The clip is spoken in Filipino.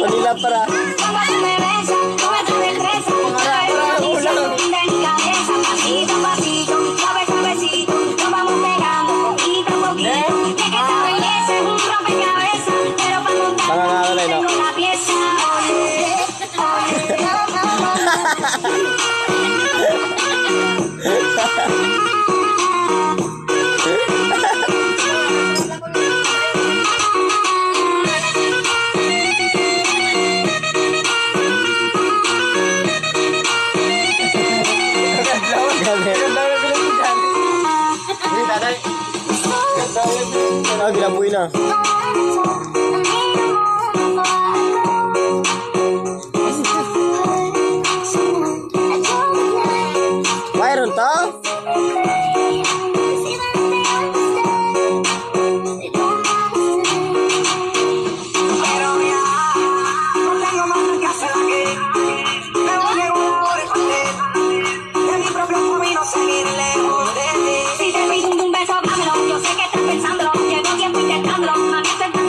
Manila para. Pangangalan, no? Ano, ginaboy na. Thank you.